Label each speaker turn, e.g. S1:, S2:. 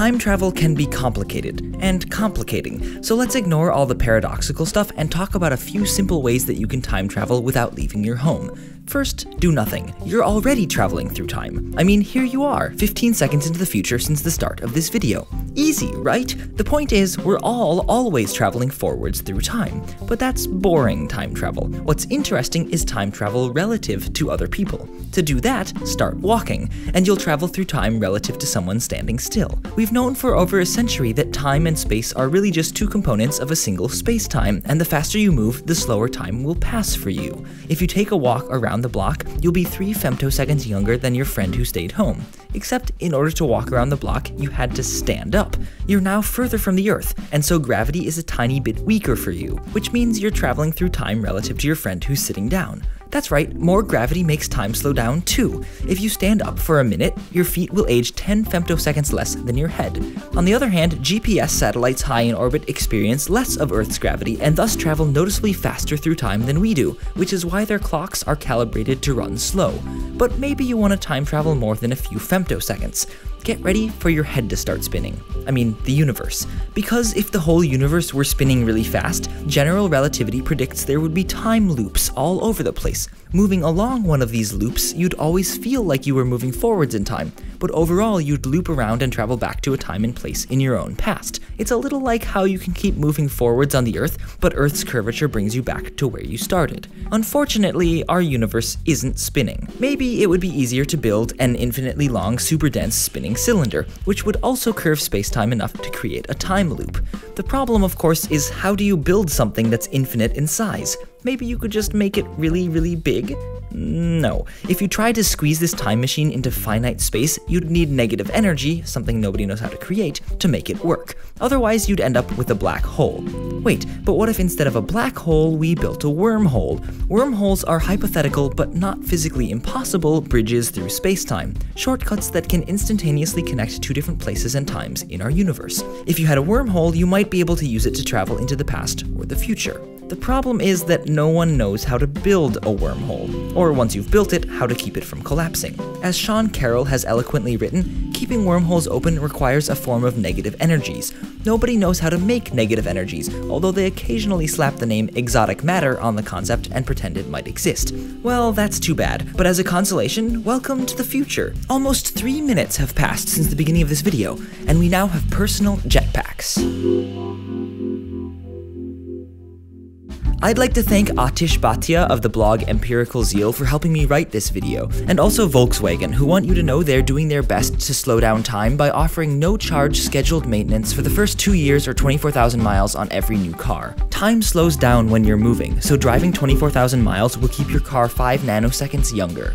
S1: Time travel can be complicated and complicating, so let's ignore all the paradoxical stuff and talk about a few simple ways that you can time travel without leaving your home. First, do nothing. You're already traveling through time. I mean, here you are, 15 seconds into the future since the start of this video. Easy, right? The point is, we're all always traveling forwards through time. But that's boring time travel. What's interesting is time travel relative to other people. To do that, start walking, and you'll travel through time relative to someone standing still. We've known for over a century that time and space are really just two components of a single space-time, and the faster you move, the slower time will pass for you. If you take a walk around the block, you'll be 3 femtoseconds younger than your friend who stayed home. Except in order to walk around the block, you had to stand up. You're now further from the Earth, and so gravity is a tiny bit weaker for you, which means you're traveling through time relative to your friend who's sitting down. That's right, more gravity makes time slow down too. If you stand up for a minute, your feet will age 10 femtoseconds less than your head. On the other hand, GPS satellites high in orbit experience less of Earth's gravity and thus travel noticeably faster through time than we do, which is why their clocks are calibrated to run slow. But maybe you want to time travel more than a few femtoseconds get ready for your head to start spinning. I mean, the universe. Because if the whole universe were spinning really fast, general relativity predicts there would be time loops all over the place. Moving along one of these loops, you'd always feel like you were moving forwards in time, but overall you'd loop around and travel back to a time and place in your own past. It's a little like how you can keep moving forwards on the Earth, but Earth's curvature brings you back to where you started. Unfortunately, our universe isn't spinning. Maybe it would be easier to build an infinitely long, super dense spinning cylinder, which would also curve spacetime enough to create a time loop. The problem, of course, is how do you build something that's infinite in size? Maybe you could just make it really, really big? No. If you tried to squeeze this time machine into finite space, you'd need negative energy, something nobody knows how to create, to make it work. Otherwise, you'd end up with a black hole. Wait, but what if instead of a black hole, we built a wormhole? Wormholes are hypothetical but not physically impossible bridges through spacetime, shortcuts that can instantaneously connect two different places and times in our universe. If you had a wormhole, you might be able to use it to travel into the past or the future. The problem is that no one knows how to build a wormhole, or once you've built it, how to keep it from collapsing. As Sean Carroll has eloquently written, keeping wormholes open requires a form of negative energies. Nobody knows how to make negative energies, although they occasionally slap the name exotic matter on the concept and pretend it might exist. Well, that's too bad, but as a consolation, welcome to the future. Almost three minutes have passed since the beginning of this video, and we now have personal jetpacks. I'd like to thank Aatish Bhatia of the blog Empirical Zeal for helping me write this video, and also Volkswagen, who want you to know they're doing their best to slow down time by offering no charge scheduled maintenance for the first two years or 24,000 miles on every new car. Time slows down when you're moving, so driving 24,000 miles will keep your car 5 nanoseconds younger.